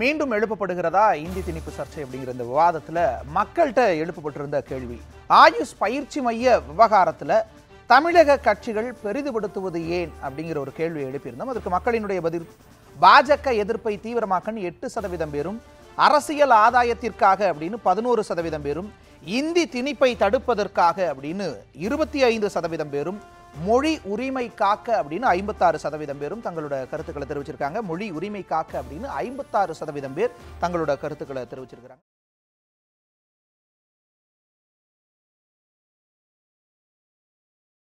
மீண்டும் எழுப்பப்படுகிறதா? இந்தி திணிப்பு சர்ச்சை அப்படிங்கிற இந்த விவாதத்துல மக்கள்கிட்ட எழுப்பப்பட்டிருந்த கேள்வி. ஆயுஷ் பயிற்சி மைய விவகாரத்தில் தமிழக கட்சிகள் பெரிதுபடுத்துவது ஏன்? அப்படிங்கிற ஒரு கேள்வி எழுப்பியிருந்தோம். அதற்கு மக்களினுடைய பதில் பாஜக எதிர்ப்பை தீவிரமாக்கன் எட்டு சதவீதம் பேரும் அரசியல் ஆதாயத்திற்காக அப்படின்னு பதினோரு சதவீதம் பேரும் இந்தி திணிப்பை தடுப்பதற்காக அப்படின்னு இருபத்தி ஐந்து சதவீதம் பேரும் மொழி உரிமை காக்க அப்படின்னு ஐம்பத்தாறு சதவீதம் பேரும் தங்களோட கருத்துக்களை தெரிவிச்சிருக்காங்க. மொழி உரிமை காக்க அப்படின்னு ஐம்பத்தாறு சதவீதம் பேர் தங்களோட கருத்துக்களை தெரிவிச்சிருக்காங்க